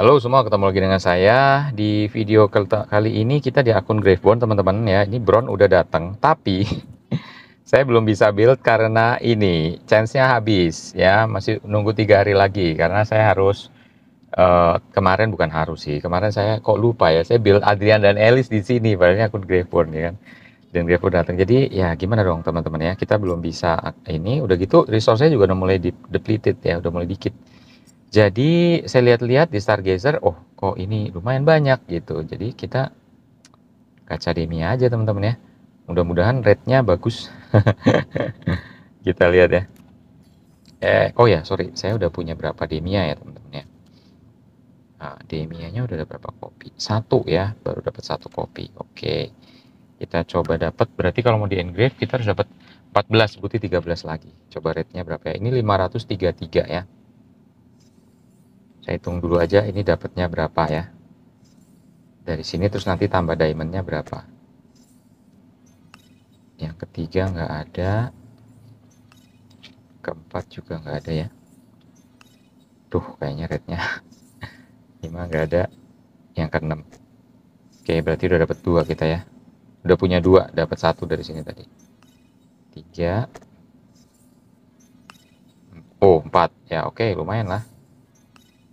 Halo semua, ketemu lagi dengan saya. Di video kali ini kita di akun Gravebone teman-teman ya. Ini Bron udah datang, tapi saya belum bisa build karena ini chance-nya habis ya. Masih nunggu tiga hari lagi karena saya harus uh, kemarin bukan harus sih. Kemarin saya kok lupa ya. Saya build Adrian dan Elis di sini, padahal akun Gravebone ya kan. Dan Gravebone datang. Jadi ya gimana dong teman-teman ya. Kita belum bisa ini. Udah gitu resource-nya juga udah mulai depleted ya, udah mulai dikit jadi saya lihat-lihat di Stargazer, oh kok ini lumayan banyak gitu. Jadi kita kaca demi aja teman-teman ya. Mudah-mudahan rate-nya bagus. kita lihat ya. Eh, oh ya, sorry, saya udah punya berapa demia ya teman-teman ya. Nah, demianya udah ada berapa kopi? Satu ya, baru dapat satu kopi. Oke, kita coba dapat. Berarti kalau mau di engrave kita harus dapat 14, butuh 13 lagi. Coba rate-nya berapa ya? Ini 533 ya saya hitung dulu aja ini dapatnya berapa ya? Dari sini terus nanti tambah diamondnya berapa? Yang ketiga nggak ada. Keempat juga nggak ada ya. Tuh kayaknya rednya lima nggak ada. Yang keenam. Oke berarti udah dapat dua kita ya. Udah punya dua dapat satu dari sini tadi. Tiga. Oh empat. Ya oke lumayan lah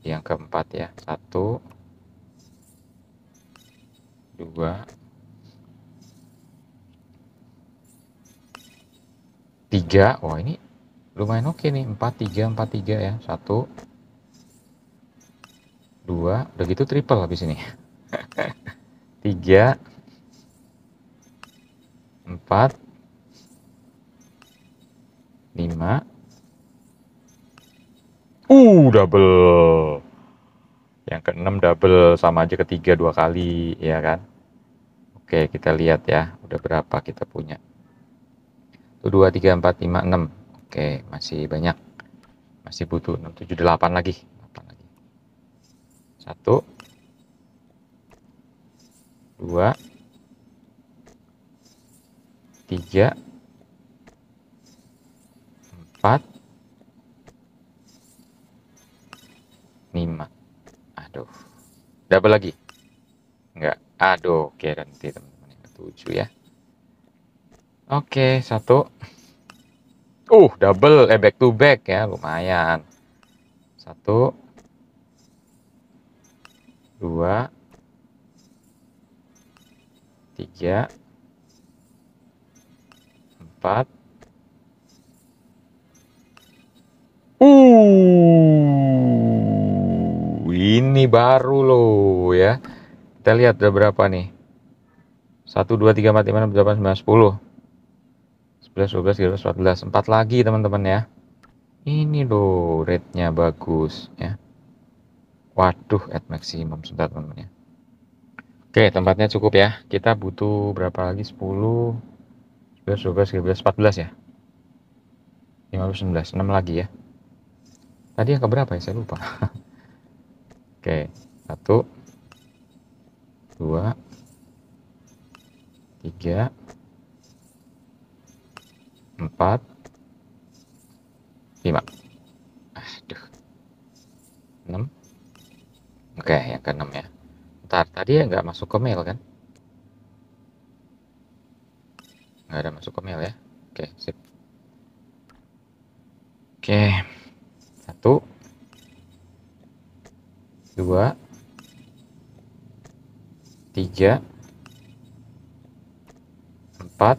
yang keempat ya. Satu. Dua. Tiga. Wah ini lumayan oke nih. Empat tiga empat tiga ya. Satu. Dua. Udah gitu triple habis ini. Tiga. Empat. Lima Uh, double. Yang keenam double sama aja ketiga dua kali, ya kan? Oke, kita lihat ya, udah berapa kita punya. Itu 2, 3, 4, 5, 6. Oke, masih banyak. Masih butuh 6, 7, 8 lagi. 8 lagi. 1 2 3 4 double lagi? Enggak. Aduh oke nanti teman-teman yang ya. Oke satu. Uh double eh back to back ya lumayan. Satu. Dua. Tiga. Empat. Uh ini baru loh ya. Kita lihat ada berapa nih. 1, 2, 3, 4, 5, 6, 8, 9, 10. 11, 12, 13, 14. 4 lagi teman-teman ya. Ini loh rate-nya bagus ya. Waduh, at maximum sebentar teman-teman ya. Oke, tempatnya cukup ya. Kita butuh berapa lagi? 10, 11, 12, 13, 14 ya. 15, 16, 6 lagi ya. Tadi yang keberapa ya? Saya lupa. Oke, satu, dua, tiga, empat, lima. Aduh, enam. Oke, yang ke enam ya. Ntar, tadi ya nggak masuk ke mail kan? Nggak ada masuk ke mail ya. Oke, sip. Oke, satu, dua, tiga, empat,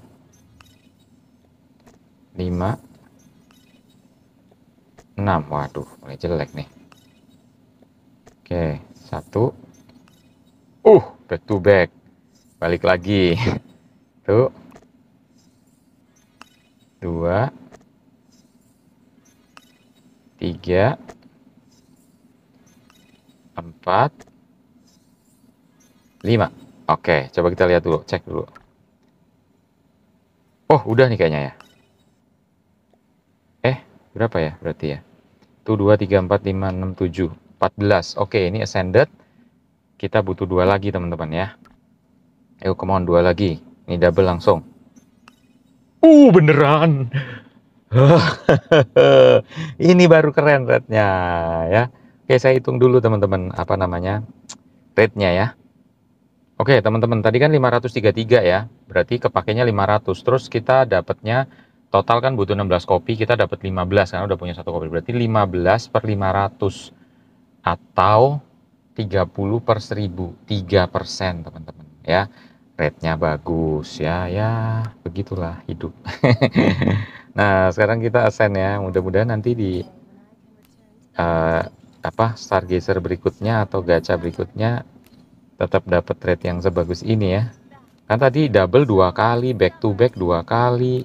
lima, enam. Waduh, mulai jelek nih. Oke, satu. Uh, back to back. Balik lagi. Tuh. Dua. Tiga empat. Lima. Oke coba kita lihat dulu cek dulu. Oh udah nih kayaknya ya. Eh berapa ya berarti ya? Itu dua tiga empat lima enam tujuh. Empat belas. Oke ini ascended. Kita butuh dua lagi teman-teman ya. Ayo come on dua lagi. Ini double langsung. Uh beneran. Ini baru keren rednya ya Oke, saya hitung dulu teman-teman, apa namanya, rate-nya ya. Oke, teman-teman, tadi kan 533 ya, berarti kepakainya 500. Terus kita dapatnya total kan butuh 16 kopi, kita dapat 15 karena udah punya satu kopi. Berarti 15 per 500 atau 30 per 1000, 3 persen teman-teman ya. Rate-nya bagus ya, ya begitulah hidup. nah, sekarang kita ascend ya, mudah-mudahan nanti di uh, apa stargazer berikutnya atau gacha berikutnya tetap dapat rate yang sebagus ini ya. Kan tadi double dua kali back to back dua kali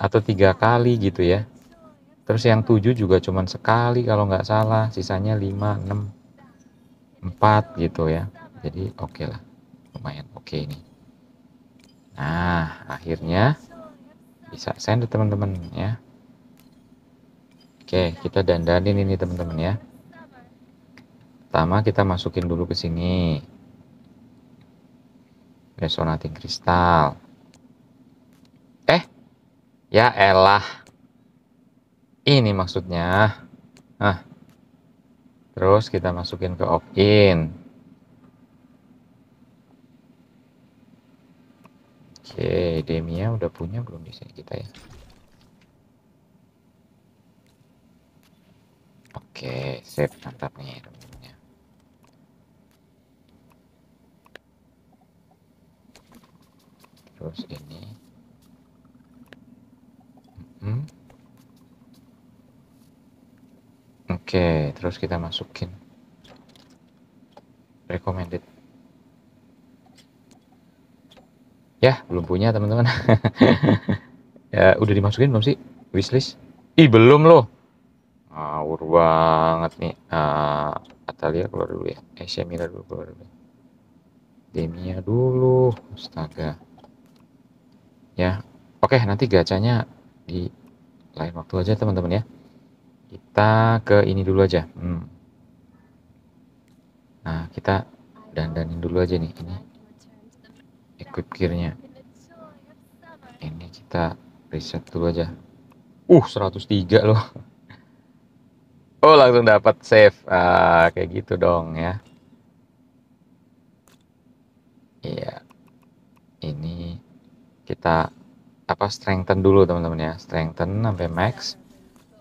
atau tiga kali gitu ya. Terus yang tujuh juga cuman sekali kalau nggak salah sisanya lima enam empat gitu ya. Jadi oke okay lah lumayan oke okay ini. Nah akhirnya bisa send teman-teman ya. Oke kita dandanin ini teman-teman ya Pertama kita masukin dulu ke sini. Resonating kristal. Eh, ya elah. Ini maksudnya. Nah, terus kita masukin ke opt-in. Oke, Demia udah punya belum di sini kita ya? Oke, save mantap nih terus ini. Hmm. oke terus kita masukin. Recommended. Ya belum punya teman-teman. Ya udah dimasukin belum sih? Wishlist? Ih belum loh. Ngawur banget nih. Uh, Atalia keluar dulu ya. Asia Mira dulu keluar dulu. Demia dulu. Astaga ya. Oke nanti gacanya di lain waktu aja teman-teman ya. Kita ke ini dulu aja. Hmm. nah kita dandanin dulu aja nih. Ini equip gearnya. Ini kita reset dulu aja. Uh 103 loh. Oh langsung dapat save. Ah, kayak gitu dong ya. Iya. Ini kita apa strengthen dulu teman-teman ya. Strengthen sampai max.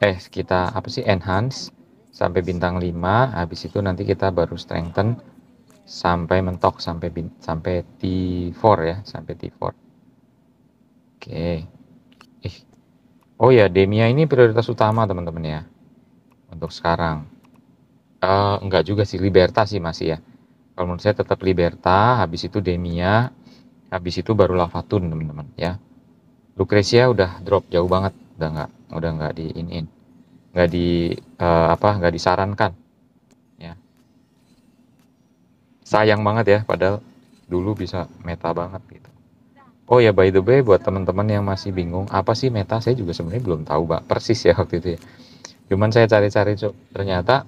Eh kita apa sih enhance sampai bintang 5 habis itu nanti kita baru strengthen sampai mentok sampai bin, sampai T4 ya. Sampai T4 oke. Ih oh ya Demia ini prioritas utama teman-teman ya. Untuk sekarang. Uh, enggak juga sih Liberta sih masih ya. Kalau menurut saya tetap Liberta habis itu Demia habis itu baru Lavatun teman-teman ya. Lucretia udah drop jauh banget udah nggak udah nggak di in nggak di uh, apa nggak disarankan ya. Sayang banget ya padahal dulu bisa meta banget gitu. Oh ya by the way buat teman-teman yang masih bingung apa sih meta? Saya juga sebenarnya belum tahu mbak persis ya waktu itu ya. Cuman saya cari-cari ternyata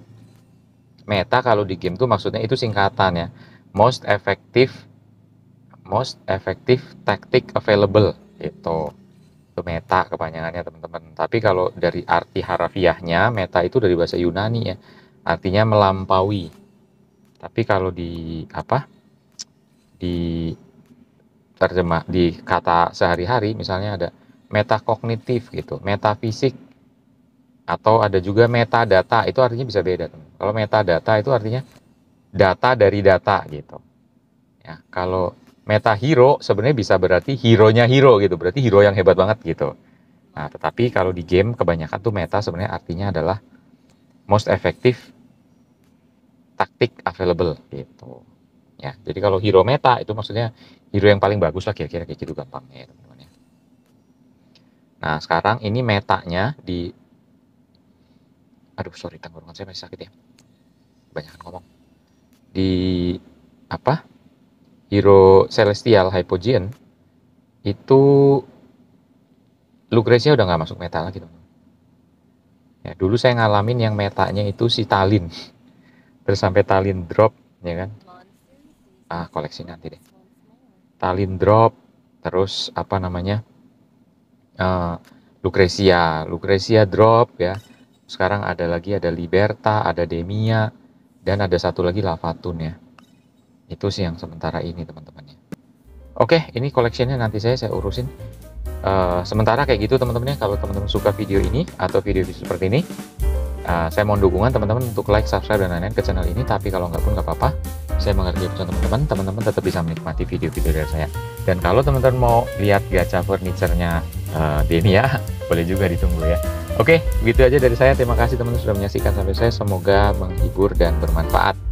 meta kalau di game tuh maksudnya itu singkatan ya. Most effective most effective tactic available itu itu meta kepanjangannya teman-teman. Tapi kalau dari arti harafiahnya meta itu dari bahasa Yunani ya. Artinya melampaui. Tapi kalau di apa di terjemah di kata sehari-hari misalnya ada meta kognitif gitu metafisik. Atau ada juga metadata itu artinya bisa beda teman kalau metadata itu artinya data dari data gitu. Ya kalau meta hero sebenarnya bisa berarti hero-nya hero gitu, berarti hero yang hebat banget gitu. Nah, tetapi kalau di game kebanyakan tuh meta sebenarnya artinya adalah most effective taktik available gitu. Ya, jadi kalau hero meta itu maksudnya hero yang paling bagus lah kira-kira kayak gitu gampangnya ya teman-teman ya. Nah, sekarang ini metanya di aduh sorry tenggorokan saya masih sakit ya. Banyak ngomong. Di apa? Hero celestial hypogean itu Lucretia udah nggak masuk meta lagi teman ya dulu saya ngalamin yang metanya itu si Talin. Terus sampai Talin drop ya kan? Ah koleksi nanti deh. Talin drop terus apa namanya? Uh, Lucretia Lucretia drop ya. Sekarang ada lagi ada Liberta, ada Demia, dan ada satu lagi Lavatun ya. Itu sih yang sementara ini teman-teman ya. Oke, ini collectionnya nanti saya saya urusin. Uh, sementara kayak gitu teman-teman ya, kalau teman-teman suka video ini atau video-video seperti ini, uh, saya mohon dukungan teman-teman untuk like, subscribe, dan lain-lain ke channel ini. Tapi kalau nggak pun nggak apa-apa, saya mengerti pesan teman-teman, teman-teman tetap bisa menikmati video-video dari saya. Dan kalau teman-teman mau lihat gacha furniture-nya uh, Denia, boleh juga ditunggu ya. Oke, gitu aja dari saya. Terima kasih teman-teman sudah menyaksikan sampai saya. Semoga menghibur dan bermanfaat.